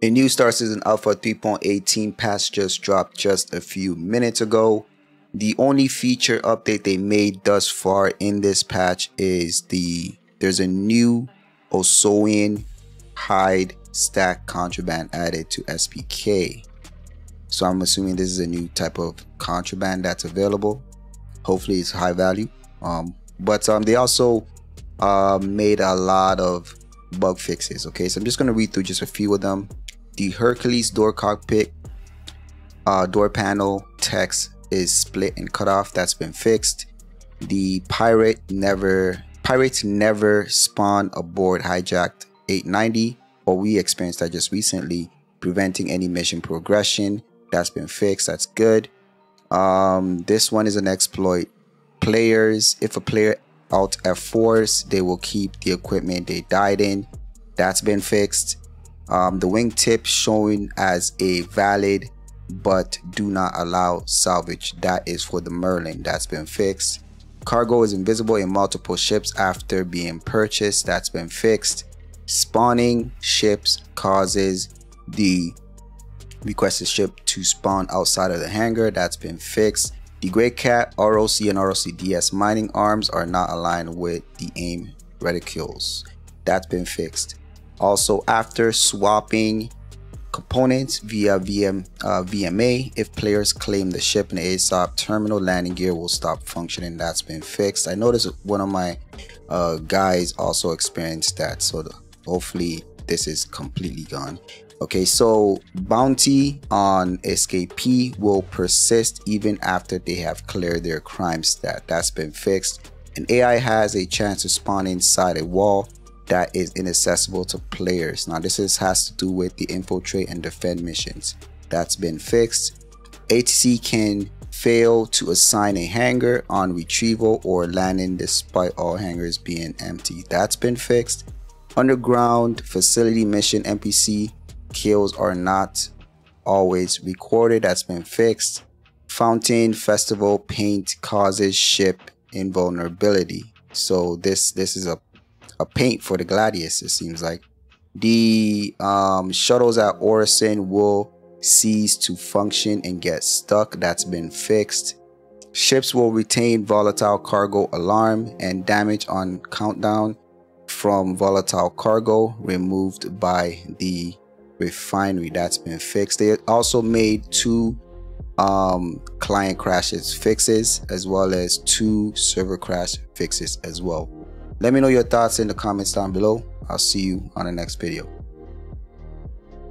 A new Star Citizen Alpha 3.18 patch just dropped just a few minutes ago. The only feature update they made thus far in this patch is the there's a new Osoian hide stack contraband added to SPK. So I'm assuming this is a new type of contraband that's available. Hopefully it's high value. Um, but um, they also uh, made a lot of bug fixes. Okay, so I'm just gonna read through just a few of them. The Hercules door cockpit uh, door panel text is split and cut off. That's been fixed. The pirate never pirates never spawn aboard hijacked 890, but we experienced that just recently, preventing any mission progression. That's been fixed. That's good. Um, this one is an exploit. Players, if a player alt F4s, they will keep the equipment they died in. That's been fixed. Um, the wingtip showing as a valid but do not allow salvage. That is for the Merlin. That's been fixed. Cargo is invisible in multiple ships after being purchased. That's been fixed. Spawning ships causes the requested ship to spawn outside of the hangar. That's been fixed. The Greycat, ROC, and ROCDS mining arms are not aligned with the AIM reticules. That's been fixed. Also, after swapping components via VM, uh, VMA, if players claim the ship in the ASOP terminal, landing gear will stop functioning. That's been fixed. I noticed one of my uh, guys also experienced that. So hopefully this is completely gone. Okay, so bounty on escapee will persist even after they have cleared their crime stat. That's been fixed. And AI has a chance to spawn inside a wall that is inaccessible to players. Now this is, has to do with the infiltrate and defend missions. That's been fixed. HC can fail to assign a hangar on retrieval or landing despite all hangars being empty. That's been fixed. Underground facility mission NPC kills are not always recorded. That's been fixed. Foundation Festival paint causes ship invulnerability. So this this is a a paint for the Gladius, it seems like. The um, shuttles at Orison will cease to function and get stuck. That's been fixed. Ships will retain volatile cargo alarm and damage on countdown from volatile cargo removed by the refinery. That's been fixed. They also made two um, client crashes fixes as well as two server crash fixes as well. Let me know your thoughts in the comments down below. I'll see you on the next video.